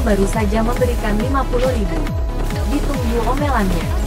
Baru saja memberikan 50.000. Ditunggu omelannya.